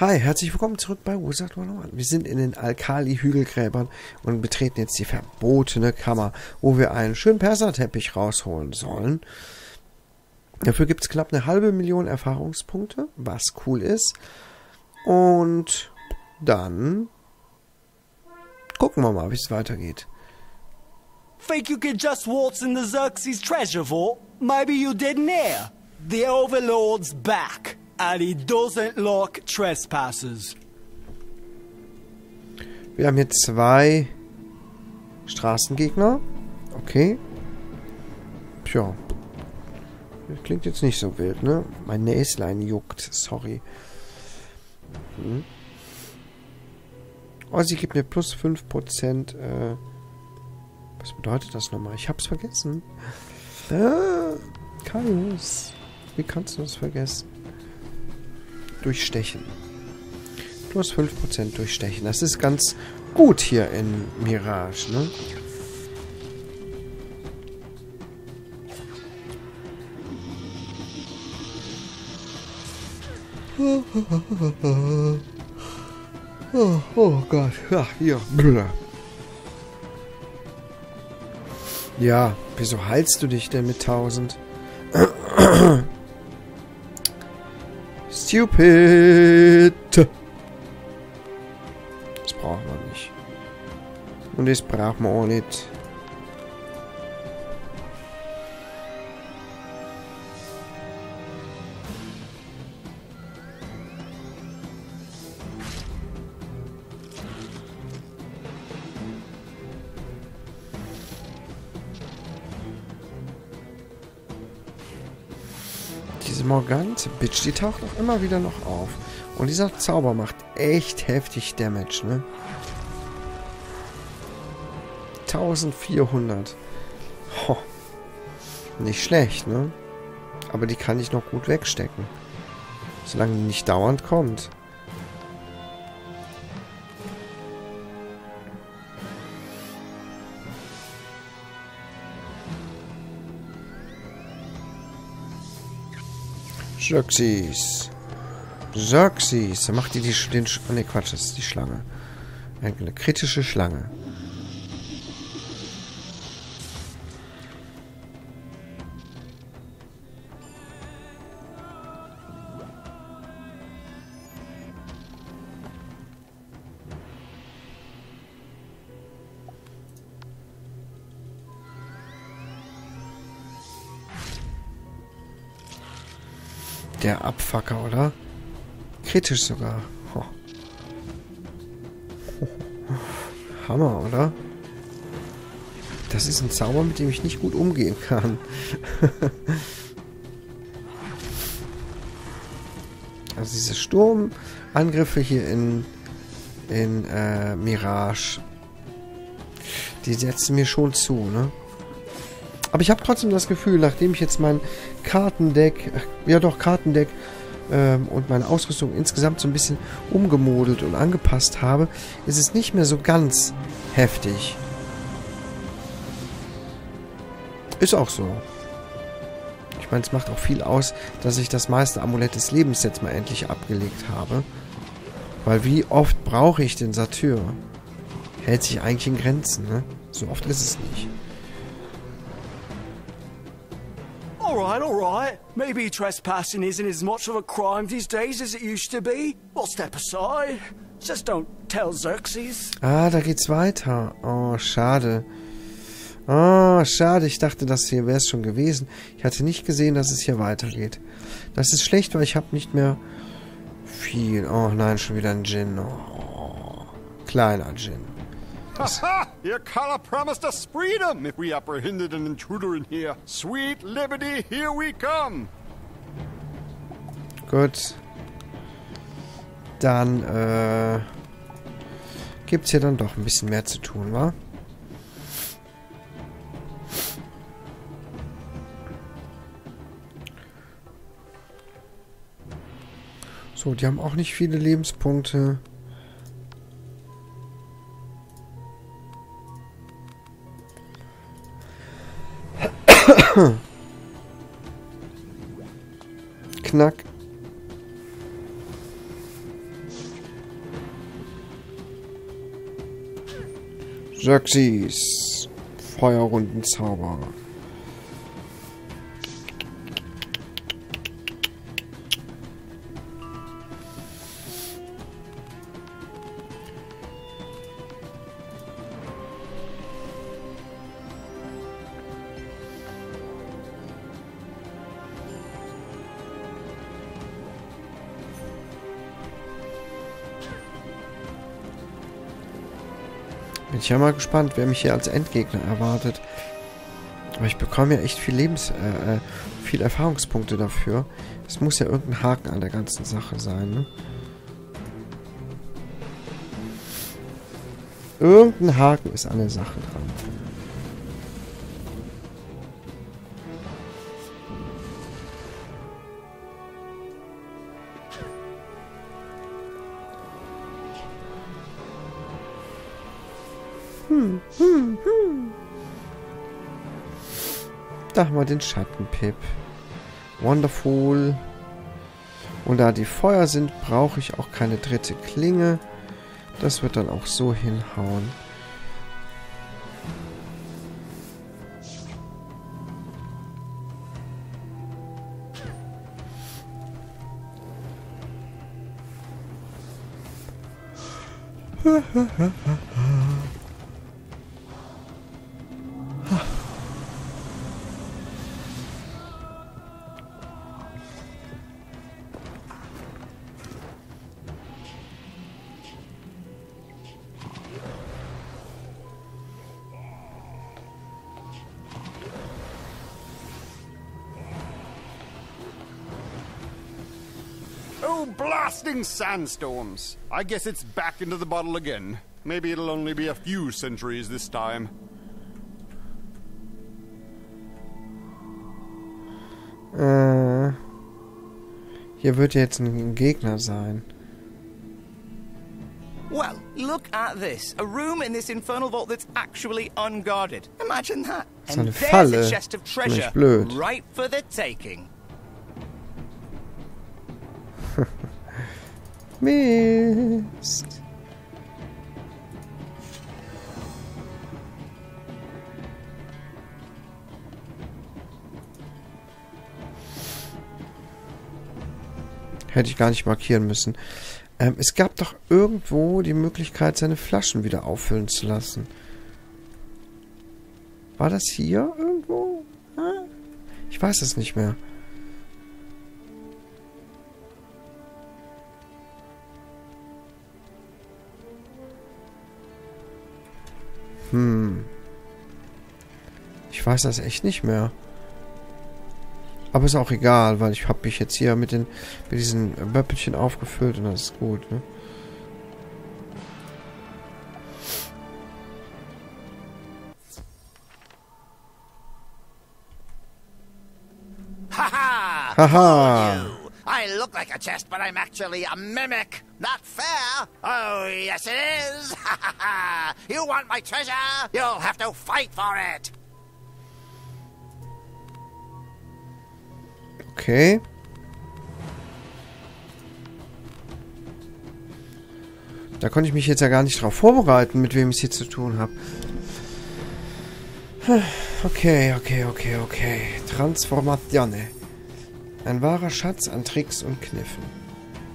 Hi, herzlich willkommen zurück bei Wizard 101. Wir sind in den Alkali-Hügelgräbern und betreten jetzt die verbotene Kammer, wo wir einen schönen Perserteppich rausholen sollen. Dafür gibt es knapp eine halbe Million Erfahrungspunkte, was cool ist. Und dann gucken wir mal, wie es weitergeht. Think you can just waltz in the Xerxes treasure vault? Maybe you didn't hear. The Overlord's back. And he doesn't like trespassers. Wir haben hier zwei Straßengegner. Okay. Tja. Das klingt jetzt nicht so wild, ne? Mein Näslein juckt. Sorry. Hm. Oh, sie gibt mir plus 5%. Äh, was bedeutet das nochmal? Ich hab's vergessen. Ah, Kaius. Wie kannst du das vergessen? Durchstechen. Plus 5% durchstechen. Das ist ganz gut hier in Mirage, ne? Oh, oh Gott. Ja, hier. Ja, wieso heilst du dich denn mit 1000? Stupid. Das brauchen wir nicht. Und das brauchen wir auch nicht. Morgante Bitch, die taucht auch immer wieder noch auf. Und dieser Zauber macht echt heftig Damage, ne? 1400. Ho. Nicht schlecht, ne? Aber die kann ich noch gut wegstecken. Solange die nicht dauernd kommt. Xerxes. Xerxes. Da macht die, die den... Ne, Quatsch, das ist die Schlange. Eine kritische Schlange. Der Abfacker, oder? Kritisch sogar. Hammer, oder? Das ist ein Zauber, mit dem ich nicht gut umgehen kann. also diese Sturmangriffe hier in, in äh, Mirage, die setzen mir schon zu, ne? Aber ich habe trotzdem das Gefühl, nachdem ich jetzt mein Kartendeck, ja doch Kartendeck ähm, und meine Ausrüstung insgesamt so ein bisschen umgemodelt und angepasst habe, ist es nicht mehr so ganz heftig. Ist auch so. Ich meine, es macht auch viel aus, dass ich das meiste Amulett des Lebens jetzt mal endlich abgelegt habe. Weil wie oft brauche ich den Satyr? Hält sich eigentlich in Grenzen, ne? So oft ist es nicht. Alright, alright. Maybe trespassing isn't as much of a crime these days as it used to be. We'll step aside. Just don't tell Xerxes. Ah, da geht's weiter. Oh, schade. Oh, schade. Ich dachte, das hier wäre es schon gewesen. Ich hatte nicht gesehen, dass es hier weitergeht. Das ist schlecht, weil ich habe nicht mehr viel. Oh nein, schon wieder ein Gin. Oh, kleiner Gin. Ha! Your collar promised us freedom if we apprehended an intruder in here. Sweet liberty, here we come. Gut. Dann, äh... Gibt's hier dann doch ein bisschen mehr zu tun, wa? So, die haben auch nicht viele Lebenspunkte. Hm. Knack. Xerxes. Feuerrundenzauber. Bin ich ja mal gespannt, wer mich hier als Endgegner erwartet. Aber ich bekomme ja echt viel Lebens... Äh, äh, viel Erfahrungspunkte dafür. Es muss ja irgendein Haken an der ganzen Sache sein, ne? Irgendein Haken ist an der Sache dran. Hm, hm, hm. Da haben wir den Schattenpip. Wonderful. Und da die Feuer sind, brauche ich auch keine dritte Klinge. Das wird dann auch so hinhauen. Blasting sandstorms! I guess it's back into the bottle again. Maybe it'll only be a few centuries this time. Äh, hier wird jetzt ein Gegner sein. Well, look at this. A room in this infernal vault that's actually unguarded. Imagine that. Das ist eine And there's Falle. a chest of treasure. Right for the taking. Mist. Hätte ich gar nicht markieren müssen. Ähm, es gab doch irgendwo die Möglichkeit, seine Flaschen wieder auffüllen zu lassen. War das hier irgendwo? Ich weiß es nicht mehr. Hm. Ich weiß das echt nicht mehr. Aber ist auch egal, weil ich habe mich jetzt hier mit den mit diesen Wöppelchen aufgefüllt und das ist gut, ne? Ha ha! Haha! Like a chest, but I'm actually a mimic. Not fair. Oh, yes it is. You want my treasure? You'll have to fight for it. Okay. Da konnte ich mich jetzt ja gar nicht drauf vorbereiten, mit wem ich es hier zu tun habe. Okay, okay, okay, okay. Transformatione. Ein wahrer Schatz an Tricks und Kniffen.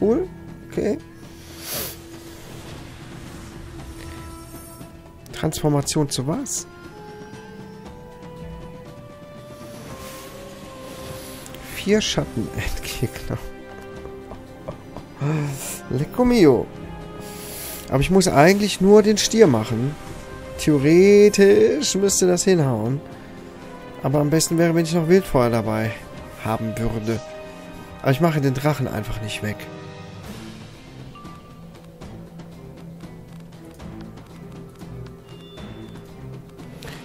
Cool. Okay. Transformation zu was? Vier Schattenendgegner. Lecco mio. Aber ich muss eigentlich nur den Stier machen. Theoretisch müsste das hinhauen. Aber am besten wäre, wenn ich noch Wildfeuer dabei haben würde. Aber ich mache den Drachen einfach nicht weg.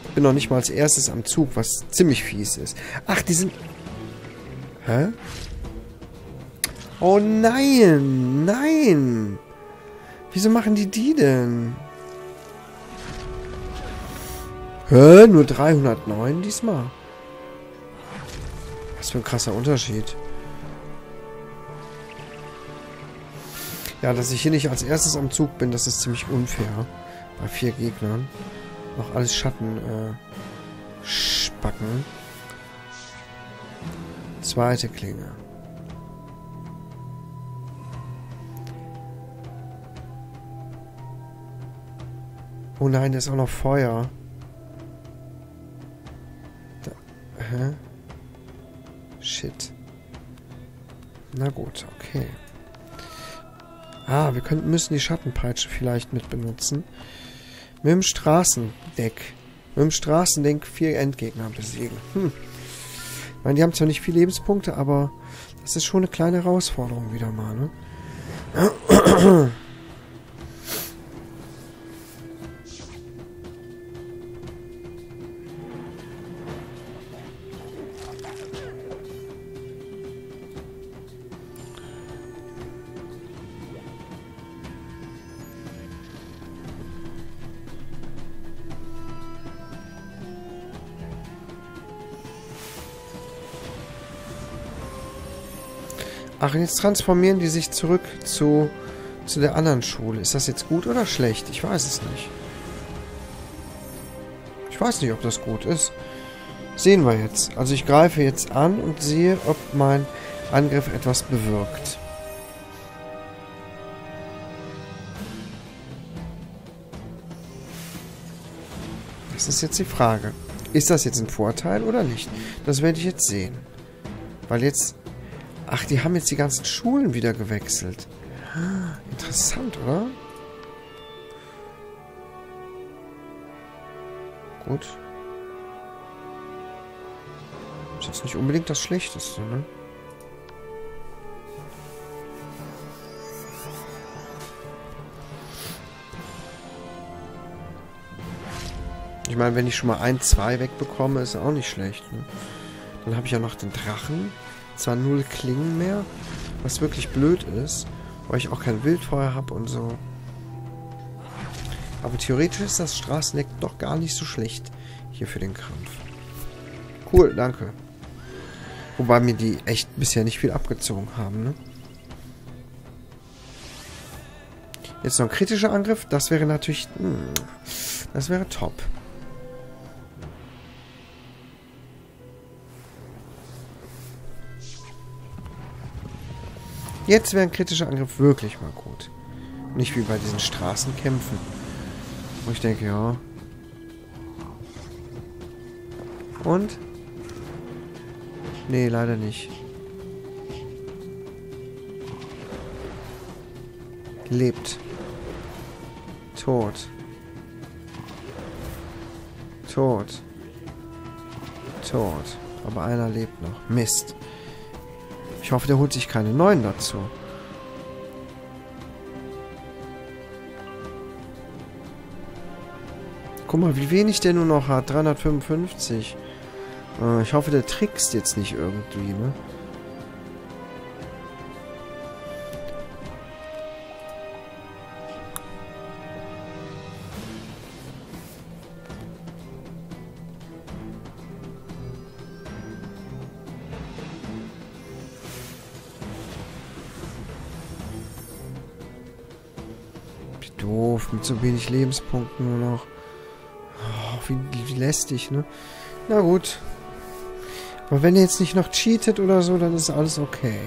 Ich bin noch nicht mal als erstes am Zug, was ziemlich fies ist. Ach, die sind... Hä? Oh nein! Nein! Wieso machen die die denn? Hä? Nur 309 diesmal? Für ein krasser Unterschied. Ja, dass ich hier nicht als erstes am Zug bin, das ist ziemlich unfair. Bei vier Gegnern. noch alles Schatten äh, spacken. Zweite Klinge. Oh nein, da ist auch noch Feuer. Da, hä? Shit. Na gut, okay. Ah, wir können, müssen die Schattenpeitsche vielleicht mit benutzen. Mit dem Straßendeck. Mit dem Straßendeck vier Endgegner besiegen. Hm. Ich meine, die haben zwar nicht viele Lebenspunkte, aber das ist schon eine kleine Herausforderung wieder mal, ne? Ach, jetzt transformieren die sich zurück zu, zu der anderen Schule. Ist das jetzt gut oder schlecht? Ich weiß es nicht. Ich weiß nicht, ob das gut ist. Sehen wir jetzt. Also ich greife jetzt an und sehe, ob mein Angriff etwas bewirkt. Das ist jetzt die Frage. Ist das jetzt ein Vorteil oder nicht? Das werde ich jetzt sehen. Weil jetzt Ach, die haben jetzt die ganzen Schulen wieder gewechselt. Interessant, oder? Gut. Ist jetzt nicht unbedingt das Schlechteste, ne? Ich meine, wenn ich schon mal ein, zwei wegbekomme, ist auch nicht schlecht. Ne? Dann habe ich ja noch den Drachen zwar null Klingen mehr, was wirklich blöd ist, weil ich auch kein Wildfeuer habe und so. Aber theoretisch ist das Straßendeck doch gar nicht so schlecht hier für den Kampf. Cool, danke. Wobei mir die echt bisher nicht viel abgezogen haben, ne? Jetzt noch ein kritischer Angriff, das wäre natürlich... Mh, hm, das wäre top. Jetzt wäre ein kritischer Angriff wirklich mal gut. Nicht wie bei diesen Straßenkämpfen. Wo ich denke, ja. Und? Nee, leider nicht. Lebt. Tot. Tot. Tot. Aber einer lebt noch. Mist. Ich hoffe, der holt sich keine neuen dazu. Guck mal, wie wenig der nur noch hat. 355. Äh, ich hoffe, der trickst jetzt nicht irgendwie, ne? Doof, mit so wenig Lebenspunkten nur noch. Oh, wie, wie lästig, ne? Na gut. Aber wenn er jetzt nicht noch cheatet oder so, dann ist alles okay.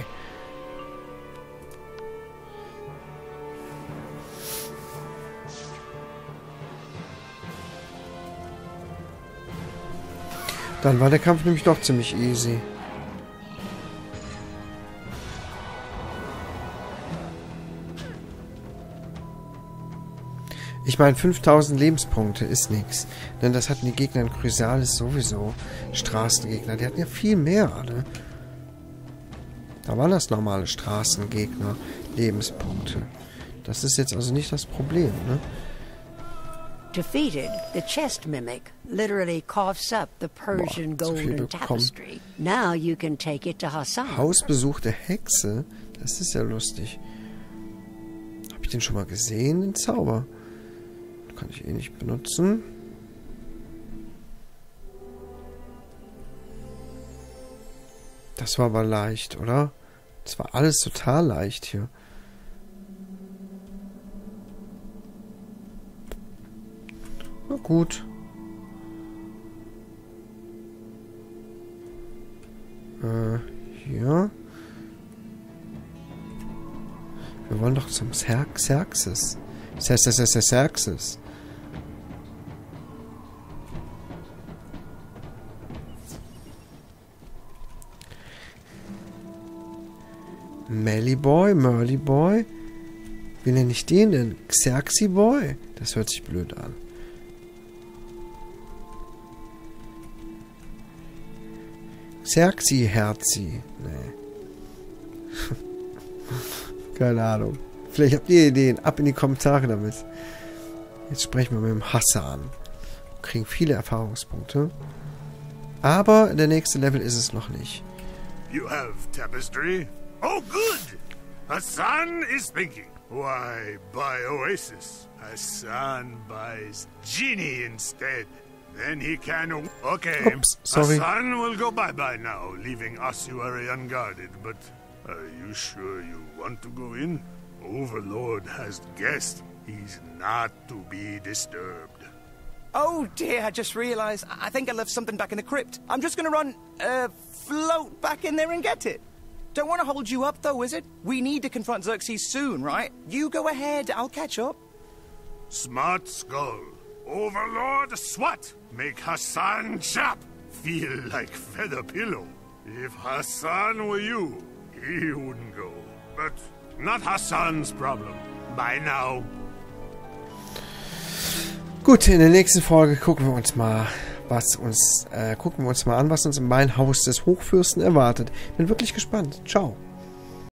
Dann war der Kampf nämlich doch ziemlich easy. Ich meine, 5000 Lebenspunkte ist nichts. Denn das hatten die Gegner in Chrysalis sowieso. Straßengegner. Die hatten ja viel mehr, ne? Da waren das normale Straßengegner. Lebenspunkte. Das ist jetzt also nicht das Problem, ne? Defeated, the chest mimic literally coughs up the Persian Boah, golden tapestry. Now you can take it to Hassan. Hausbesuch der Hexe? Das ist ja lustig. Hab ich den schon mal gesehen, den Zauber? kann ich eh nicht benutzen. Das war aber leicht, oder? Das war alles total leicht hier. Na gut. Äh, hier. Wir wollen doch zum Xerxes. Xerxes, Xerxes. Melly Boy, Merly Boy. Wie nenne ich den denn? Xerxi Boy? Das hört sich blöd an. Xerxi Herzi. Nee. Keine Ahnung. Vielleicht habt ihr Ideen. Ab in die Kommentare damit. Jetzt sprechen wir mit dem Hassan. Kriegen viele Erfahrungspunkte. Aber der nächste Level ist es noch nicht. You have tapestry? Oh, good! Hassan is thinking. Why buy Oasis? Hassan buys Genie instead. Then he can... Okay, Oops, sorry. Hassan will go bye-bye now, leaving ossuary unguarded, but... Are you sure you want to go in? Overlord has guessed He's not to be disturbed. Oh dear, I just realized. I think I left something back in the crypt. I'm just gonna run, uh, float back in there and get it. Don't want to hold you up, though, is it? We need to confront Xerxes soon, right? You go ahead, I'll catch up. Smart skull. Overlord SWAT. Make Hassan chop. Feel like feather pillow. If Hassan were you, he wouldn't go. But not Hassan's problem. Bye now. Gut, in der nächsten Folge gucken wir uns mal, was uns, äh, gucken wir uns mal an, was uns im Beinhaus des Hochfürsten erwartet. Bin wirklich gespannt. Ciao.